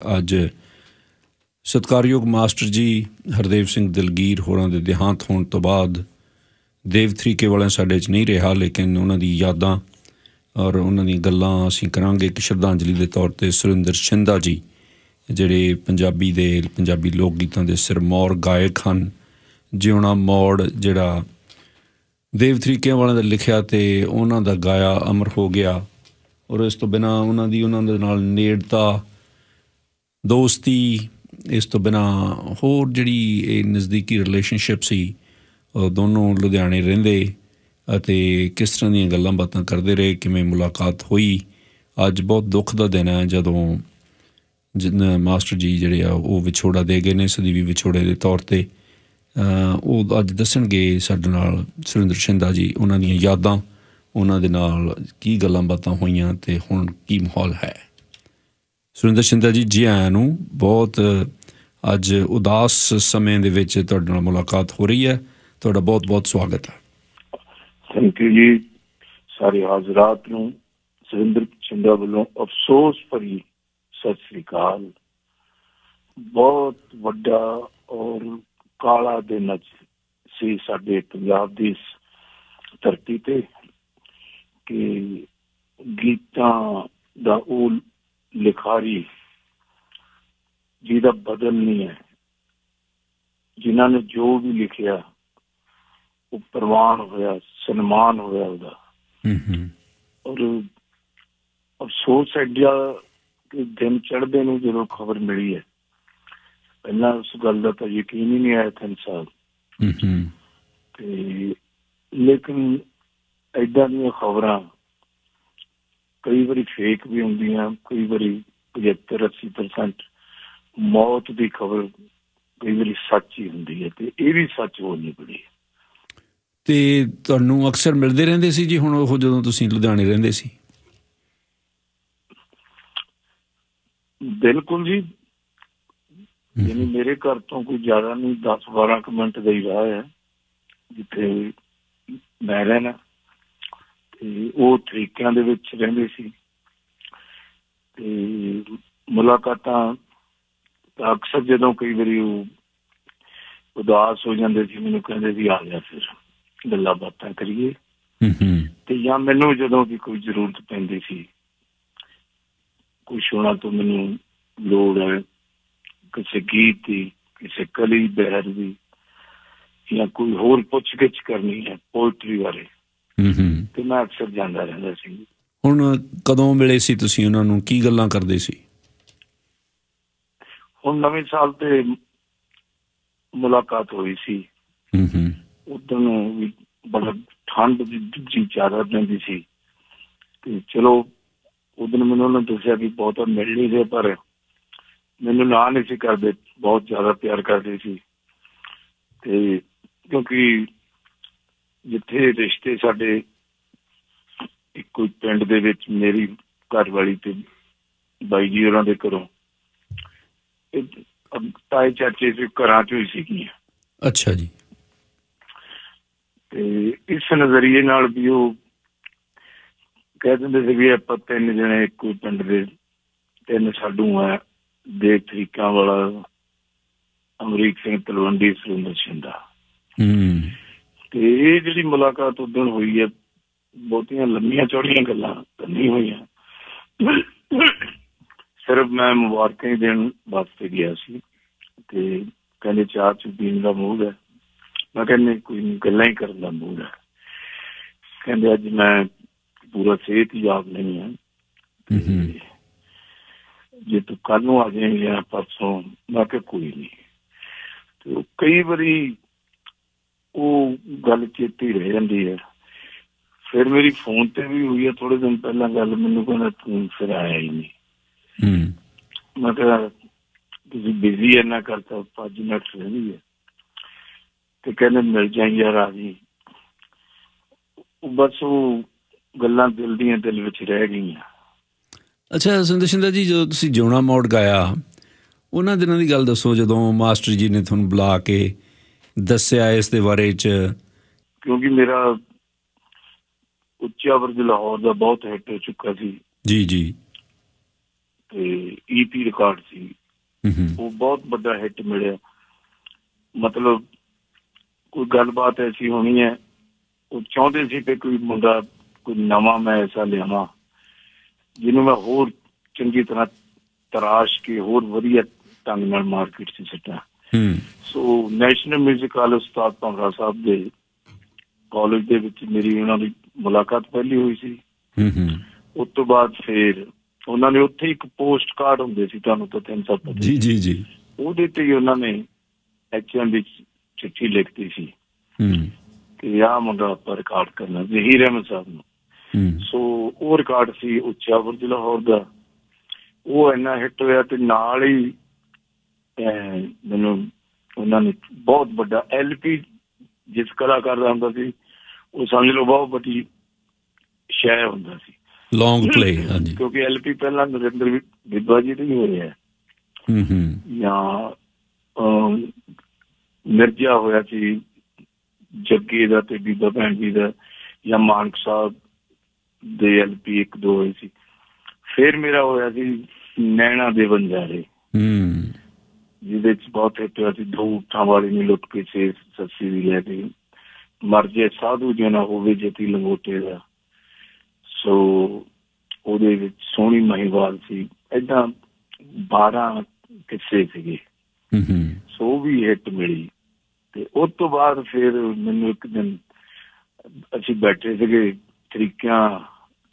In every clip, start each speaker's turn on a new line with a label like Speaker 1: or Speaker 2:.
Speaker 1: ਅੱਜ ਸਤਕਾਰਯੋਗ ਮਾਸਟਰ ਜੀ ਹਰਦੇਵ ਸਿੰਘ ਦਿਲਗੀਰ ਹੋਰਾਂ ਦੇ ਦੇਹਾਂਤ ਹੋਣ ਤੋਂ ਬਾਅਦ ਦੇਵ ਤਰੀਕੇ ਵਾਲਿਆਂ ਸਾਡੇ 'ਚ ਨਹੀਂ ਰਿਹਾ, ਲੇਕਿਨ ਉਹਨਾਂ ਦੀ ਯਾਦਾਂ ਔਰ ਉਹਨਾਂ ਦੀਆਂ ਗੱਲਾਂ ਅਸੀਂ ਕਰਾਂਗੇ ਇੱਕ ਸ਼ਰਧਾਂਜਲੀ ਦੇ ਤੌਰ ਤੇ ਸੁਰਿੰਦਰ ਸ਼ਿੰਦਾ ਜੀ, ਜਿਹੜੇ ਪੰਜਾਬੀ ਦੇ, ਪੰਜਾਬੀ ਲੋਕ ਗੀਤਾਂ ਦੇ ਸਿਰਮੌਰ ਗਾਇਕ ਹਨ। ਜਿਉਣਾ ਮੋੜ ਜਿਹੜਾ ਦੇਵ ਤਰੀਕਿਆਂ ਵਾਲਿਆਂ ਦਾ ਲਿਖਿਆ ਤੇ ਉਹਨਾਂ ਦਾ ਗਾਇਆ ਅਮਰ ਹੋ ਗਿਆ। ਔਰ ਇਸ ਤੋਂ ਬਿਨਾ ਉਹਨਾਂ ਦੀ, ਉਹਨਾਂ ਦੇ ਨਾਲ ਨੇੜਤਾ ਦੋਸਤੀ, ਇਸ ਤੋਂ ਬਿਨਾ ਹੋਰ ਜਿਹੜੀ ਇਹ ਨਜ਼ਦੀਕੀ ਰਿਲੇਸ਼ਨਸ਼ਿਪ ਸੀ ਦੋਨੋਂ ਲੁਧਿਆਣੇ ਰਹਿੰਦੇ ਅਤੇ ਕਿਸ ਤਰ੍ਹਾਂ ਦੀਆਂ ਗੱਲਾਂ ਬਾਤਾਂ ਕਰਦੇ ਰਹੇ, ਕਿਵੇਂ ਮੁਲਾਕਾਤ ਹੋਈ, ਅੱਜ ਬਹੁਤ ਦੁੱਖ ਦਾ ਦਿਨ ਹੈ ਜਦੋਂ ਜਿਨ ਮਾਸਟਰ ਜੀ ਜਿਹੜੇ ਆ, ਉਹ ਵਿਛੋੜਾ ਦੇ ਗਏ ਨੇ, ਸਦੀਵੀ ਵਿਛੋੜੇ ਦੇ ਤੌਰ ਤੇ। ਉਹ ਅੱਜ ਦੱਸਣਗੇ ਸਾਡੇ ਨਾਲ ਸੁਰਿੰਦਰ ਸ਼ਿੰਦਾ ਜੀ ਉਹਨਾਂ ਦੀਆਂ ਯਾਦਾਂ, ਉਹਨਾਂ ਦੇ ਨਾਲ ਕੀ ਗੱਲਾਂ ਬਾਤਾਂ ਹੋਈਆਂ ਤੇ ਹੁਣ ਕੀ ਮਾਹੌਲ ਹੈ। ਸੁਰਿੰਦਰ ਸ਼ਿੰਦਾ ਜੀ ਜੀ ਆਇਆਂ ਨੂੰ ਬਹੁਤ ਅੱਜ ਉਦਾਸ ਸਮੇਂ ਦੇ ਵਿੱਚ ਤੁਹਾਡੇ ਨਾਲ ਮੁਲਾਕਾਤ ਹੋ ਰਹੀ ਹੈ। ਤੁਹਾਡਾ ਬਹੁਤ ਬਹੁਤ ਸਵਾਗਤ ਹੈ।
Speaker 2: ਥੈਂਕ ਯੂ ਜੀ। ਸਾਰੇ ਹਾਜ਼ਰਾਤ ਨੂੰ ਸੁਰਿੰਦਰ ਸ਼ਿੰਦਾ ਵੱਲੋਂ ਅਫਸੋਸ ਭਰੀ ਸਤਿ ਸ੍ਰੀ ਅਕਾਲ। ਬਹੁਤ ਵੱਡਾ ਔਰ ਕਾਲਾ ਦਿਨ ਸੀ ਸਾਡੇ ਪੰਜਾਬ ਦੀ ਧਰਤੀ ਤੇ ਕਿ ਗੀਤਾਂ ਦਾ ਉਹ ਲਿਖਾਰੀ ਜਿਹਦਾ ਬਦਲ ਨਹੀਂ ਹੈ। ਜਿਨ੍ਹਾਂ ਨੇ ਜੋ ਵੀ ਲਿਖਿਆ ਉਹ ਪ੍ਰਵਾਨ ਹੋਇਆ ਸਨਮਾਨ ਹੋਇਆ ਉਹਦਾ।
Speaker 1: ਹੂੰ ਹੂੰ।
Speaker 2: ਔਰ ਅਫਸੋਸ ਐਡਿਆ ਕਿ ਦਿਨ ਚੜ੍ਹਦੇ ਨੂੰ ਜਦੋਂ ਖਬਰ ਮਿਲੀ ਹੈ। ਪਹਿਲਾਂ ਉਸ ਗੱਲ ਦਾ ਤਾਂ ਯਕੀਨ ਹੀ ਨਹੀਂ ਆਇਆ ਤਿੰਨ ਸਾਲ।
Speaker 1: ਹੂੰ ਹੂੰ।
Speaker 2: ਤੇ ਲੇਕਿਨ ਐਦਾਂ ਦੀਆਂ ਖਬਰਾਂ ਕਈ ਵਾਰੀ ਫੇਕ ਵੀ ਹੁੰਦੀਆਂ ਕਈ ਵਾਰੀ 75 80% ਮੌਤ ਦੀ ਖਬਰ ਕਈ ਵਾਰੀ ਸੱਚ ਹੀ ਹੁੰਦੀ ਹੈ ਤੇ ਇਹ ਵੀ ਸੱਚ ਹੋ ਨਹੀਂ ਪੜੀ
Speaker 1: ਤੇ ਤੁਹਾਨੂੰ ਅਕਸਰ ਮਿਲਦੇ ਰਹਿੰਦੇ ਸੀ ਜੀ ਹੁਣ ਉਹ ਜਦੋਂ ਤੁਸੀਂ ਲੁਧਿਆਣੇ ਰਹਿੰਦੇ ਸੀ?
Speaker 2: ਬਿਲਕੁਲ ਜੀ। ਯਾਨੀ ਮੇਰੇ ਘਰ ਤੋਂ ਕੋਈ ਜ਼ਿਆਦਾ ਨਹੀਂ 10 12 ਮਿੰਟ ਦਾ ਹੀ ਰਾਹ ਹੈ ਜਿੱਥੇ ਮੈਂ ਰਹਿਣਾ ਤੇ ਉਹ ਤਰੀਕਿਆਂ ਦੇ ਵਿੱਚ ਰਹਿੰਦੇ ਸੀ। ਤੇ ਮੁਲਾਕਾਤਾਂ ਅਕਸਰ ਜਦੋਂ ਕਈ ਵਾਰੀ ਉਹ ਉਦਾਸ ਹੋ ਜਾਂਦੇ ਸੀ ਮੈਨੂੰ ਕਹਿੰਦੇ ਸੀ ਆ ਜਾ ਫਿਰ ਗੱਲਾਂ ਬਾਤਾਂ ਕਰੀਏ। ਤੇ ਜਾਂ ਮੈਨੂੰ ਜਦੋਂ ਵੀ ਕੋਈ ਜ਼ਰੂਰਤ ਪੈਂਦੀ ਸੀ ਕੋਈ ਸੁਣਾ ਤੋਂ ਮੈਨੂੰ ਲੋੜ ਹੈ ਕਿਸੇ ਗੀਤ ਦੀ ਕਿਸੇ ਕਲੀ ਬਹਿਰ ਦੀ ਜਾਂ ਕੋਈ ਹੋਰ ਪੁੱਛ ਗਿੱਛ ਕਰਨੀ ਹੈ ਪੋਇਟਰੀ ਬਾਰੇ।
Speaker 1: ਹੂੰ ਹੂੰ।
Speaker 2: ਤੇ ਮੈਂ ਅਕਸਰ ਜਾਂਦਾ ਰਹਿੰਦਾ ਸੀ।
Speaker 1: ਹੁਣ ਕਦੋਂ ਮਿਲੇ ਸੀ ਤੁਸੀਂ ਉਹਨਾਂ ਨੂੰ? ਕੀ ਗੱਲਾਂ ਕਰਦੇ ਸੀ?
Speaker 2: ਹੁਣ ਨਵੇਂ ਸਾਲ ਤੇ ਮੁਲਾਕਾਤ ਹੋਈ ਸੀ।
Speaker 1: ਹੂੰ ਹੂੰ।
Speaker 2: ਉਦੋਂ ਵੀ ਬੜਾ ਠੰਡ ਦੀ ਜੀ ਜ਼ਿਆਦਾ ਪੈਂਦੀ ਸੀ। ਤੇ ਚਲੋ ਉਦੋਂ ਮੈਨੂੰ ਉਹਨਾਂ ਦੱਸਿਆ ਕਿ ਬਹੁਤਾ ਮਿਲ ਨਹੀਂ ਰਹੇ ਪਰ ਮੈਨੂੰ ਨਾ ਨਹੀਂ ਸੀ ਕਰਦੇ ਬਹੁਤ ਜ਼ਿਆਦਾ ਪਿਆਰ ਕਰਦੇ ਸੀ। ਤੇ ਕਿਉਂਕਿ ਜਿੱਥੇ ਰਿਸ਼ਤੇ ਸਾਡੇ ਇੱਕੋ ਪਿੰਡ ਦੇ ਵਿੱਚ ਮੇਰੀ ਘਰ ਵਾਲੀ ਤੇ ਬਾਈ ਜੀ ਉਹਨਾਂ ਦੇ ਘਰੋਂ। ਤਾਏ ਚਾਚੇ ਦੇ ਘਰਾਂ ਚੋਂ ਹੀ ਸੀਗੀਆਂ।
Speaker 1: ਅੱਛਾ ਜੀ।
Speaker 2: ਤੇ ਇਸ ਨਜ਼ਰੀਏ ਨਾਲ ਵੀ ਉਹ ਕਹਿ ਦਿੰਦੇ ਸੀ ਵੀ ਆਪਾਂ ਤਿੰਨ ਜਣੇ ਇੱਕੋ ਪਿੰਡ ਦੇ ਤਿੰਨ ਸਾਡੂ ਆ ਦੇ ਤਰੀਕਾਂ ਵਾਲਾ ਅਮਰੀਕ ਸਿੰਘ ਤਲਵੰਡੀ ਸੁਰਿੰਦਰ ਸ਼ਿੰਦਾ।
Speaker 1: ਹੂੰ।
Speaker 2: ਤੇ ਇਹ ਜਿਹੜੀ ਮੁਲਾਕਾਤ ਉਦੋਂ ਹੋਈ ਹੈ ਬਹੁਤੀਆਂ ਲੰਮੀਆਂ ਚੌੜੀਆਂ ਗੱਲਾਂ ਨਹੀਂ ਹੋਈਆਂ। ਸਿਰਫ ਮੈਂ ਮੁਬਾਰਕਾਂ ਦੇਣ ਵਾਸਤੇ ਗਿਆ ਸੀ ਤੇ ਕਹਿੰਦੇ ਚਾਹ ਚ ਪੀਣ ਦਾ ਮੂਡ ਹੈ। ਮੈਂ ਕਹਿੰਦੇ ਕੋਈ ਗੱਲਾਂ ਹੀ ਕਰਨ ਦਾ ਮੂਡ ਹੈ। ਕਹਿੰਦੇ ਅੱਜ ਮੈਂ ਪੂਰਾ ਸਿਹਤ ਯਾਦ ਨਹੀਂ ਹੈ। ਜੇ ਤੂੰ ਕੱਲ ਨੂੰ ਆ ਜਾਏਂਗੇ ਜਾਂ ਪਰਸੋਂ ਮੈਂ ਕਿਹਾ ਕੋਈ ਨਹੀਂ। ਤੇ ਕਈ ਵਾਰੀ ਉਹ ਗੱਲ ਚੇਤੇ ਰਹਿ ਜਾਂਦੀ ਹੈ। ਫਿਰ ਮੇਰੀ ਫੋਨ ਤੇ ਵੀ ਹੋਈ ਹੈ ਥੋੜੇ ਦਿਨ ਪਹਿਲਾਂ ਗੱਲ ਮੈਨੂੰ ਕਹਿੰਦਾ ਤੂੰ ਫਿਰ ਆਇਆ ਹੀ ਨਹੀਂ।
Speaker 1: ਹੂੰ।
Speaker 2: ਮੈਂ ਕਿਹਾ ਤੁਸੀਂ ਬਿਜ਼ੀ ਹੈ ਨਾ ਕਰਤਾ ਪੰਜ ਮਿੰਟ ਰਹਿੰਦੀ ਹੈ ਤੇ ਕਹਿੰਦੇ ਮਿਲ ਜਾਈਂ ਯਾਰ ਆ ਜੀ। ਬਸ ਉਹ ਗੱਲਾਂ ਦਿਲ ਦੀਆਂ ਦਿਲ ਵਿੱਚ ਰਹਿ ਗਈਆਂ।
Speaker 1: ਅੱਛਾ ਸੁਰਿੰਦਰ ਸ਼ਿੰਦਾ ਜੀ ਜਦੋਂ ਤੁਸੀਂ ਜਿਉਣਾ ਮੋੜ ਗਾਇਆ ਉਹਨਾਂ ਦਿਨਾਂ ਦੀ ਗੱਲ ਦੱਸੋ ਜਦੋਂ ਮਾਸਟਰ ਜੀ ਨੇ ਤੁਹਾਨੂੰ ਬੁਲਾ ਕੇ ਦੱਸਿਆ ਇਸ ਦੇ ਬਾਰੇ ਚ?
Speaker 2: ਕਿਉਂਕਿ ਮੇਰਾ ਉੱਚਾ ਵਰਗ ਲਾਹੌਰ ਦਾ ਬਹੁਤ ਹਿੱਟ ਹੋ ਚੁੱਕਾ ਸੀ।
Speaker 1: ਜੀ ਜੀ।
Speaker 2: ਤੇ ਈਪੀ ਰਿਕਾਰਡ ਸੀ। ਉਹ ਬਹੁਤ ਵੱਡਾ ਹਿੱਟ ਮਿਲਿਆ। ਮਤਲਬ ਕੋਈ ਗੱਲਬਾਤ ਐਸੀ ਹੋਣੀ ਹੈ ਉਹ ਚਾਹੁੰਦੇ ਸੀ ਕਿ ਕੋਈ ਮੁੰਡਾ ਕੋਈ ਨਵਾਂ ਮੈਂ ਐਸਾ ਲਿਆਵਾਂ ਜਿਹਨੂੰ ਮੈਂ ਹੋਰ ਚੰਗੀ ਤਰ੍ਹਾਂ ਤਰਾਸ਼ ਕੇ ਹੋਰ ਵਧੀਆ ਢੰਗ ਨਾਲ ਮਾਰਕੀਟ 'ਚ ਸਿੱਟਾਂ।
Speaker 1: ਹੂੰ।
Speaker 2: ਸੋ ਨੈਸ਼ਨਲ 뮤직 ਕਾਲਜ ਉਸਤਾਦ ਭੰਗੜਾ ਸਾਹਿਬ ਦੇ ਕਾਲਜ ਦੇ ਵਿੱਚ ਮੇਰੀ ਉਹਨਾਂ ਦੀ ਮੁਲਾਕਾਤ ਪਹਿਲੀ ਹੋਈ ਸੀ।
Speaker 1: ਹੂੰ ਹੂੰ।
Speaker 2: ਉਸ ਤੋਂ ਬਾਅਦ ਫਿਰ ਉਹਨਾਂ ਨੇ ਉੱਥੇ ਇੱਕ ਪੋਸਟ ਕਾਰਡ ਹੁੰਦੇ ਸੀ ਤੁਹਾਨੂੰ ਤਾਂ ਤਿੰਨ ਸਭ ਪਤਾ
Speaker 1: ਜੀ ਜੀ ਜੀ।
Speaker 2: ਉਹਦੇ ਤੇ ਹੀ ਉਹਨਾਂ ਨੇ ਐਚਐਮ ਵਿੱਚ ਚਿੱਠੀ ਲਿਖਤੀ ਸੀ
Speaker 1: ਹੂੰ।
Speaker 2: ਕਿ ਆਹ ਮੁੰਡਾ ਆਪਾਂ ਰਿਕਾਰਡ ਕਰਨਾ ਜ਼ਹੀਰ ਅਹਿਮਦ ਸਾਹਿਬ ਨੂੰ।
Speaker 1: ਹੂੰ।
Speaker 2: ਸੋ ਉਹ ਰਿਕਾਰਡ ਸੀ ਉੱਚਾ ਬੁਰਜ ਲਾਹੌਰ ਦਾ। ਉਹ ਇੰਨਾ ਹਿੱਟ ਹੋਇਆ ਤੇ ਨਾਲ ਹੀ ਮੈਨੂੰ ਉਹਨਾਂ ਨੇ ਬਹੁਤ ਵੱਡਾ ਐਲਪੀ ਜਿਸ ਕਲਾਕਾਰ ਦਾ ਹੁੰਦਾ ਸੀ ਉਹ ਸਮਝ ਲਓ ਬਹੁਤ ਵੱਡੀ ਸ਼ੈ ਹੁੰਦਾ ਸੀ।
Speaker 1: ਲੌਂਗ ਪਲੇ ਹਾਂਜੀ।
Speaker 2: ਕਿਉਂਕਿ ਐਲਪੀ ਪਹਿਲਾਂ ਨਰਿੰਦਰ ਵੀ- ਵਿਦਵਾ ਜੀ ਦੇ ਹੀ ਹੋਏ ਆ।
Speaker 1: ਹੂੰ ਹੂੰ।
Speaker 2: ਜਾਂ ਮਿਰਜ਼ਾ ਹੋਇਆ ਸੀ ਜੱਗੇ ਦਾ ਤੇ ਬੀਬਾ ਭੈਣ ਜੀ ਦਾ ਜਾਂ ਮਾਨਕ ਸਾਹਿਬ ਦੇ ਐਲਪੀ ਇੱਕ ਦੋ ਹੋਏ ਸੀ। ਫਿਰ ਮੇਰਾ ਹੋਇਆ ਸੀ ਨੈਣਾ ਦੇ ਬੰਜਾਰੇ
Speaker 1: ਹੂੰ।
Speaker 2: ਜਿਹਦੇ ਚ ਬਹੁਤ ਹਿੱਟ ਹੋਇਆ ਸੀ ਦੋ ਉਠਾਂ ਵਾਲੀ ਨੇ ਲੁੱਟ ਕੇ ਛੇ ਸੱਸੀ ਦੀ ਲੈ ਕੇ ਮਰ ਜੇ ਸਾਧੂ ਜੀ ਨਾ ਹੋਵੇ ਜਤੀ ਲੰਗੋਟੇ ਦਾ। ਸੋ ਉਹਦੇ ਵਿੱਚ ਸੋਹਣੀ ਮਹੀਵਾਲ ਸੀ। ਏਦਾਂ 12 ਕਿੱਸੇ ਸੀਗੇ।
Speaker 1: ਹੂੰ
Speaker 2: ਸੋ ਵੀ ਹਿੱਟ ਮਿਲੀ। ਤੇ ਉਸ ਤੋਂ ਬਾਅਦ ਫਿਰ ਮੈਨੂੰ ਇੱਕ ਦਿਨ ਅਸੀਂ ਬੈਠੇ ਸੀਗੇ ਤਰੀਕਿਆਂ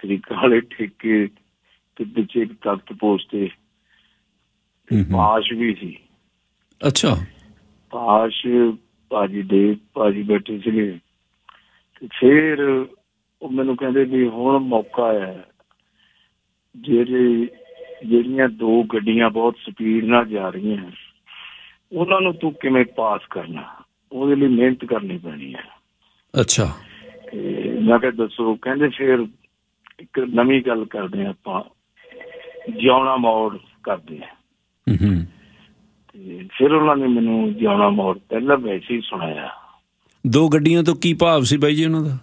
Speaker 2: ਤਰੀਕਾਂ ਵਾਲੇ ਠੇਕੇ ਤੇ ਪਿੱਛੇ ਇੱਕ ਤਖਤ ਪੋਸਟ ਤੇ। ਪਾਸ਼ ਵੀ ਸੀ।
Speaker 1: ਅੱਛਾ।
Speaker 2: ਪਾਸ਼ ਭਾਜੀ ਦੇ ਭਾਜੀ ਬੈਠੇ ਸੀਗੇ। ਤੇ ਫਿਰ ਉਹ ਮੈਨੂੰ ਕਹਿੰਦੇ ਵੀ ਹੁਣ ਮੌਕਾ ਹੈ। ਜਿਹੜੇ ਜਿਹੜੀਆਂ ਦੋ ਗੱਡੀਆਂ ਬਹੁਤ ਸਪੀਡ ਨਾਲ ਜਾ ਰਹੀਆਂ ਉਹਨਾਂ ਨੂੰ ਤੂੰ ਕਿਵੇਂ ਪਾਸ ਕਰਨਾ? ਉਹਦੇ ਲਈ ਮਿਹਨਤ ਕਰਨੀ ਪੈਣੀ ਹੈ।
Speaker 1: ਅੱਛਾ।
Speaker 2: ਮੈਂ ਕਿਹਾ ਦੱਸੋ ਕਹਿੰਦੇ ਫਿਰ ਇੱਕ ਨਵੀਂ ਗੱਲ ਕਰਦੇ ਆਪਾਂ। ਜਿਉਣਾ ਮੋੜ ਕਰਦੇ ਹਾਂ
Speaker 1: ਹੂੰ।
Speaker 2: ਫਿਰ ਉਹਨਾਂ ਨੇ ਮੈਨੂੰ ਜਿਉਣਾ ਮੋੜ ਪਹਿਲਾਂ ਵੈਸੇ ਹੀ ਸੁਣਾਇਆ।
Speaker 1: ਦੋ ਗੱਡੀਆਂ ਤੋਂ ਕੀ ਭਾਵ ਸੀ ਬਾਈ ਜੀ ਉਹਨਾਂ ਦਾ?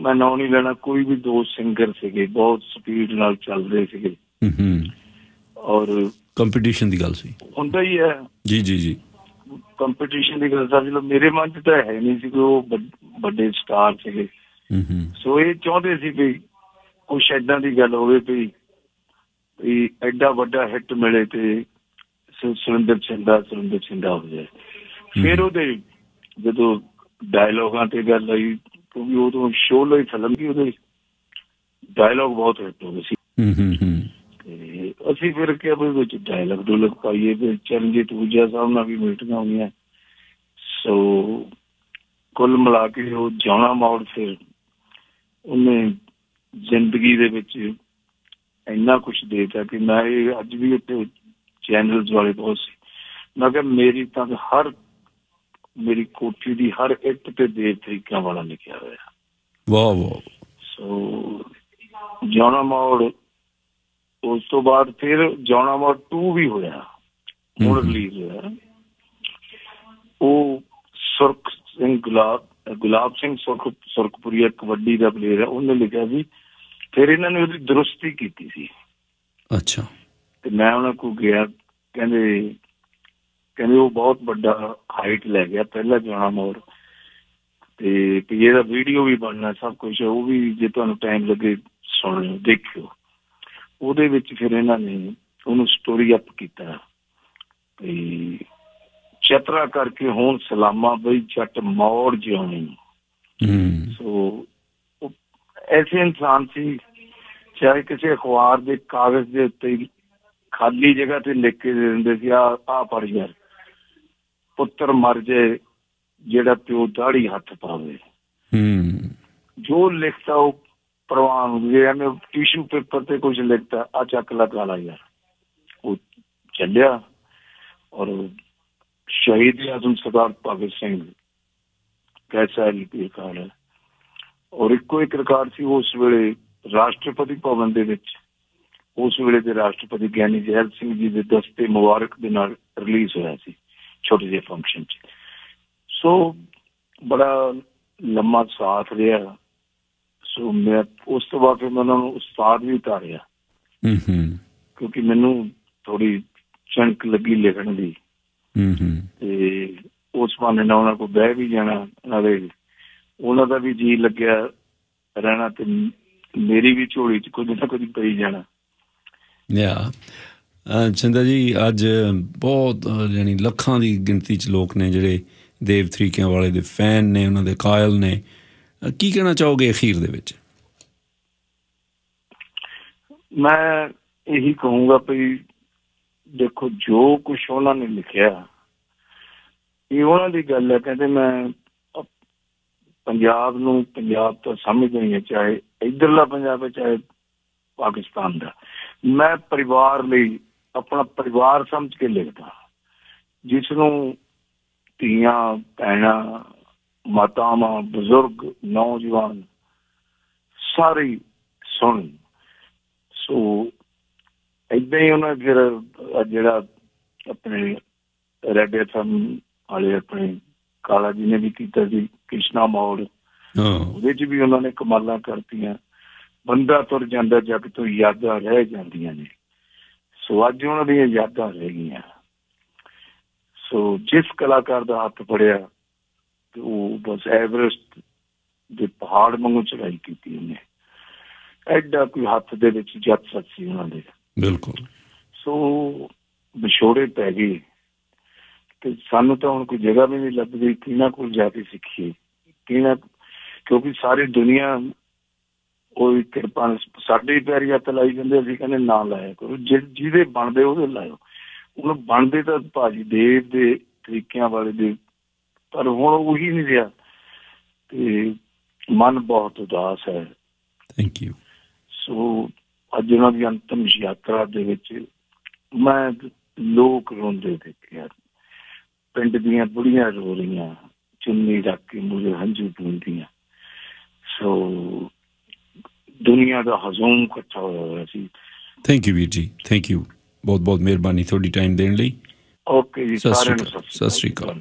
Speaker 2: ਮੈਂ ਨਾਂ ਨਹੀਂ ਲੈਣਾ ਕੋਈ ਵੀ ਦੋ ਸਿੰਗਰ ਸੀਗੇ ਬਹੁਤ ਸਪੀਡ ਨਾਲ ਚੱਲਦੇ ਸੀਗੇ।
Speaker 1: ਹੂੰ ਹੂੰ।
Speaker 2: ਔਰ
Speaker 1: ਕੰਪੀਟੀਸ਼ਨ ਦੀ ਗੱਲ ਸੀ।
Speaker 2: ਹੁੰਦਾ ਹੀ ਹੈ।
Speaker 1: ਜੀ ਜੀ ਜੀ।
Speaker 2: ਕੰਪੀਟੀਸ਼ਨ ਦੀ ਗੱਲ ਲਓ ਮੇਰੇ ਮਨ 'ਚ ਤਾਂ ਹੈ ਨਹੀਂ ਸੀ ਕਿ ਉਹ ਵੱਡ- ਸਟਾਰ ਸੀਗੇ।
Speaker 1: ਹੂੰ ਹੂੰ।
Speaker 2: ਸੋ ਇਹ ਚਾਹੁੰਦੇ ਸੀ ਵੀ ਕੁਛ ਏਦਾਂ ਦੀ ਗੱਲ ਹੋਵੇ ਵੀ ਵੀ ਐਡਾ ਵੱਡਾ ਹਿੱਟ ਮਿਲੇ ਤੇ ਸੁਰਿੰਦਰ ਚੰਦਾ ਸੁਰਿੰਦਰ ਚੰਦਾ ਹੋ ਜਾਏ ਫਿਰ ਉਹਦੇ ਜਦੋਂ ਡਾਇਲੋਗਾਂ ਤੇ ਗੱਲ ਆਈ ਕਿਉਂਕਿ ਉਦੋਂ ਸ਼ੋਅ ਲਈ ਫਿਲਮ ਵੀ ਉਹਦੇ। ਡਾਇਲੋਗ ਬਹੁਤ ਹਿੱਟ ਹੋ ਗਏ ਸੀ।
Speaker 1: ਹੂੰ ਹੂੰ ਹੂੰ।
Speaker 2: ਤੇ ਅਸੀਂ ਫਿਰ ਕਿਹਾ ਵੀ ਵਿੱਚ ਡਾਇਲੌਗ ਡੋਲਕ ਪਾਈਏ ਫਿਰ ਚਰਨਜੀਤ ਊਜਾ ਸਾਹਿਬ ਨਾਲ ਵੀ ਮੀਟਿੰਗਾਂ ਹੋਈਆਂ ਸੋ ਕੁੱਲ ਮਿਲਾ ਕੇ ਉਹ ਜਾਣਾ ਮੋੜ ਫਿਰ ਉਹਨੇ ਜ਼ਿੰਦਗੀ ਦੇ ਵਿੱਚ ਇੰਨਾ ਕੁਝ ਦੇਤਾ ਕਿ ਮੈਂ ਇਹ ਅੱਜ ਵੀ ਉੱਤੇ ਚੈਨਲਸ ਵਾਲੇ ਬਹੁਤ ਸੀ। ਮੈਂ ਕਿਹਾ ਮੇਰੀ ਤਾਂ ਹਰ ਮੇਰੀ ਕੋਠੀ ਦੀ ਹਰ ਇੱਟ ਤੇ ਦੇਵ ਤਰੀਕਿਆਂ ਵਾਲਾ ਲਿਖਿਆ ਹੋਇਆ।
Speaker 1: ਵਾਹ ਵਾਹ
Speaker 2: ਸੋ ਜਾਣਾ ਮੋੜ ਉਸ ਤੋਂ ਬਾਅਦ ਫਿਰ ਜਾਣਾ ਮੋੜ 2 ਵੀ ਹੋਇਆ। ਹੁਣ। ਰਿਲੀਜ਼ ਹੋਇਆ। ਉਹ ਸੁਰਖ ਸਿੰਘ ਗੁਲਾਬ ਗੁਲਾਬ ਸਿੰਘ ਸੁਰਖ ਸੁਰਖਪੁਰੀਆ ਕਬੱਡੀ ਦਾ ਪਲੇਅਰ ਹੈ ਉਹਨੇ ਲਿਖਿਆ ਸੀ। ਫਿਰ ਇਹਨਾਂ ਨੇ ਉਹਦੀ ਦਰੁਸਤੀ ਕੀਤੀ ਸੀ।
Speaker 1: ਅੱਛਾ।
Speaker 2: ਤੇ ਮੈਂ ਉਹਨਾਂ ਕੋਲ ਗਿਆ ਕਹਿੰਦੇ ਕਹਿੰਦੇ ਉਹ ਬਹੁਤ ਵੱਡਾ ਹਾਈਟ ਲੈ ਗਿਆ ਪਹਿਲਾ ਜਾਣਾ ਮੋੜ ਤੇ ਵੀ ਇਹਦਾ ਵੀਡੀਓ ਵੀ ਬਣਨਾ ਸਭ ਕੁਝ ਉਹ ਵੀ ਜੇ ਤੁਹਾਨੂੰ ਟਾਈਮ ਲੱਗੇ ਸੁਣ ਲਿਓ ਦੇਖਿਓ। ਉਹਦੇ ਵਿੱਚ ਫਿਰ ਇਹਨਾਂ ਨੇ ਉਹਨੂੰ ਸਟੋਰੀ ਅਪ ਕੀਤਾ। ਤੇ ਚਤਰਾ ਕਰਕੇ ਹੁਣ ਸਲਾਮਾ ਬਈ ਜੱਟ ਮੌੜ ਜਿਉਣੀ।
Speaker 1: ਹੂੰ।
Speaker 2: ਸੋ ਐਸੇ ਇਨਸਾਨ ਸੀ ਚਾਹੇ ਕਿਸੇ ਅਖਬਾਰ ਦੇ ਕਾਗਜ਼ ਦੇ ਉੱਤੇ ਖਾਲੀ ਜਗ੍ਹਾ ਤੇ ਲਿਖ ਕੇ ਦੇ ਦਿੰਦੇ ਸੀ ਆ ਆ ਪੜ ਯਾਰ। ਪੁੱਤਰ ਮਰ ਜੇ ਜਿਹੜਾ ਪਿਓ ਦਾੜੀ ਹੱਥ ਪਾਵੇ।
Speaker 1: ਹੂੰ।
Speaker 2: ਜੋ ਲਿਖਤਾ ਉਹ ਪ੍ਰਵਾਨ ਜੇ ਐਵੇਂ ਟਿਸ਼ੂ ਪੇਪਰ ਤੇ ਕੁਝ ਲਿਖਤਾ ਆ ਚੱਕ ਲਾ ਕਾਲਾ ਯਾਰ। ਉਹ ਚੱਲਿਆ ਔਰ ਸ਼ਹੀਦ ਆਜ਼ਮ ਸਰਦਾਰ ਭਗਤ ਸਿੰਘ। ਕੈਸਾ ਲਿਖੀ ਹੈ ਔਰ ਇੱਕੋ ਇੱਕ ਰਿਕਾਰਡ ਸੀ ਉਸ ਵੇਲੇ ਰਾਸ਼ਟਰਪਤੀ ਭਵਨ ਦੇ ਵਿੱਚ। ਉਸ ਵੇਲੇ ਦੇ ਰਾਸ਼ਟਰਪਤੀ ਗਿਆਨੀ ਜੈਲ ਸਿੰਘ ਜੀ ਦੇ ਦਸਤੇ ਮੁਬਾਰਕ ਦੇ ਨਾਲ ਰਿਲੀਜ਼ ਹੋਇਆ ਸੀ ਛੋਟੇ ਜਿਹੇ ਫੰਕਸ਼ਨ 'ਚ। ਸੋ ਬੜਾ ਲੰਮਾ ਸਾਥ ਰਿਹਾ। ਸੋ ਮੈਂ ਉਸ ਤੋਂ ਬਾਅਦ ਫਿਰ ਮੈਂ ਉਹਨਾਂ ਨੂੰ ਉਸਤਾਦ ਵੀ ਉਤਾਰਿਆ।
Speaker 1: ਹੂੰ ਹੂੰ।
Speaker 2: ਕਿਉਂਕਿ ਮੈਨੂੰ ਥੋੜੀ ਚੰਕ ਲੱਗੀ ਲਿਖਣ ਦੀ।
Speaker 1: ਹੂੰ ਹੂੰ।
Speaker 2: ਤੇ ਉਸ ਬਹਾਨੇ ਨਾਲ ਉਹਨਾਂ ਕੋਲ ਬਹਿ ਵੀ ਜਾਣਾ ਨਾਲੇ ਉਹਨਾਂ ਦਾ ਵੀ ਜੀ ਲੱਗਿਆ ਰਹਿਣਾ ਤੇ ਮੇਰੀ ਵੀ ਝੋਲੀ 'ਚ ਕੁਝ ਨਾ ਕੁਝ ਪਈ ਜਾਣਾ।
Speaker 1: ਯਾ ਚੰਦਾ ਜੀ, ਅੱਜ ਬਹੁਤ ਯਾਨੀ ਲੱਖਾਂ ਦੀ ਗਿਣਤੀ ਚ ਲੋਕ ਨੇ ਜਿਹੜੇ ਦੇਵ ਤਰੀਕਿਆਂ ਵਾਲੇ ਦੇ ਫੈਨ ਨੇ, ਉਹਨਾਂ ਦੇ ਕਾਇਲ ਨੇ। ਕੀ ਕਹਿਣਾ ਚਾਹੋਗੇ ਅਖੀਰ ਦੇ ਵਿੱਚ?
Speaker 2: ਮੈਂ ਇਹੀ ਕਹੂੰਗਾ ਵੀ ਦੇਖੋ, ਜੋ ਕੁਝ ਉਹਨਾਂ ਨੇ ਲਿਖਿਆ, ਇਹ ਉਹਨਾਂ ਦੀ ਗੱਲ ਹੈ। ਕਹਿੰਦੇ ਮੈਂ ਪੰਜਾਬ ਨੂੰ ਪੰਜਾਬ ਤੋਂ ਸਮਝਦੇ ਹਾਂ, ਚਾਹੇ ਇਧਰਲਾ ਪੰਜਾਬ ਹੈ, ਚਾਹੇ ਪਾਕਿਸਤਾਨ ਦਾ। ਮੈਂ ਪਰਿਵਾਰ ਲਈ ਆਪਣਾ ਪਰਿਵਾਰ ਸਮਝ ਕੇ ਲਿਖਦਾ ਜਿਸ ਨੂੰ ਧੀਆਂ ਭੈਣਾਂ ਮਾਤਾਵਾਂ ਬਜ਼ੁਰਗ ਨੌਜਵਾਨ ਸਾਰੇ ਸੁਣ। ਸੋ ਏਦਾਂ ਹੀ ਉਹਨਾਂ ਫਿਰ ਜਿਹੜਾ ਆਪਣੇ ਰੈਡ ਐਫਐਮ ਵਾਲੇ ਆਪਣੇ ਕਾਲਾ ਜੀ ਨੇ ਵੀ ਕੀਤਾ ਸੀ ਕ੍ਰਿਸ਼ਨਾ ਮੋੜ।
Speaker 1: ਹਾਂ।
Speaker 2: ਉਹਦੇ 'ਚ ਵੀ ਉਹਨਾਂ ਨੇ ਕਮਾਲਾਂ ਕਰਤੀਆਂ। ਬੰਦਾ ਤੁਰ ਜਾਂਦਾ ਜਗ ਤੋਂ ਯਾਦਾਂ ਰਹਿ ਜਾਂਦੀਆਂ ਨੇ। ਸੋ ਅੱਜ ਉਹਨਾਂ ਦੀਆਂ ਯਾਦਾਂ ਰਹਿ ਗਈਆਂ। ਸੋ ਜਿਸ ਕਲਾਕਾਰ ਦਾ ਹੱਥ ਫੜਿਆ ਉਹ ਬਸ ਐਵਰੈਸਟ ਦੇ ਪਹਾੜ ਵਾਂਗੂ ਚੜਾਈ ਕੀਤੀ ਉਹਨੇ। ਐਡਾ ਕੋਈ ਹੱਥ ਦੇ ਵਿੱਚ ਜੱਤ ਸੱਚ ਉਹਨਾਂ ਦੇ।
Speaker 1: ਬਿਲਕੁਲ।
Speaker 2: ਸੋ ਵਿਛੋੜੇ ਪੈ ਗਏ। ਤੇ ਸਾਨੂੰ ਤਾਂ ਹੁਣ ਕੋਈ ਜਗ੍ਹਾ ਵੀ ਨਹੀਂ ਲੱਭਦੀ ਕਿਹਨਾਂ ਕੋਲ ਜਾ ਕੇ ਸਿੱਖੀਏ? ਕਿਹਨਾਂ ਕਿਉਂਕਿ ਸਾਰੀ ਦੁਨੀਆ ਉਹ ਕਿਰਪਾ ਸਾਡੇ ਪੈਰੀ ਹੱਥ ਲਾਈ ਜਾਂਦੇ ਅਸੀਂ ਕਹਿੰਦੇ ਨਾ ਲਾਇਆ ਕਰੋ। ਜਿਹਦੇ ਬਣਦੇ ਉਹਦੇ ਲਾਇਓ। ਹੁਣ ਬਣਦੇ ਤਾਂ ਭਾਜੀ ਦੇਵ ਦੇ ਤਰੀਕਿਆਂ ਵਾਲੇ ਦੇ ਪਰ ਹੁਣ ਉਹੀ ਨਹੀਂ ਰਿਹਾ। ਤੇ ਮਨ ਬਹੁਤ ਉਦਾਸ ਹੈ।
Speaker 1: ਥੈਂਕ ਯੂ
Speaker 2: ਸੋ ਅੱਜ ਉਹਨਾਂ ਦੀ ਅੰਤਮ ਯਾਤਰਾ ਦੇ ਵਿੱਚ ਮੈਂ ਲੋਕ ਰੋਂਦੇ ਦੇਖਿਆ। ਪਿੰਡ ਦੀਆਂ ਬੁੜੀਆਂ ਰੋ ਰਹੀਆਂ ਚੁੰਨੀ ਰੱਖ ਕੇ ਮੂਰੇ ਹੰਝੂ ਪੂੰਦੀਆਂ। ਸੋ ਦੁਨੀਆ ਦਾ ਹਜ਼ੂਮ ਇਕੱਠਾ ਹੋਇਆ ਹੋਇਆ ਸੀ।
Speaker 1: ਥੈਂਕ ਯੂ ਵੀਰ ਜੀ। ਥੈਂਕ ਯੂ ਬਹੁਤ ਬਹੁਤ ਮਿਹਰਬਾਨੀ ਤੁਹਾਡੀ ਟਾਈਮ ਦੇਣ ਲਈ।
Speaker 2: ਓਕੇ ਜੀ
Speaker 1: ਸਤਿ ਸ਼੍ਰੀ
Speaker 2: ਸਾਰਿਆਂ ਨੂੰ
Speaker 1: ਅਕਾਲ, ਸਤਿ ਸ਼੍ਰੀ ਅਕਾਲ।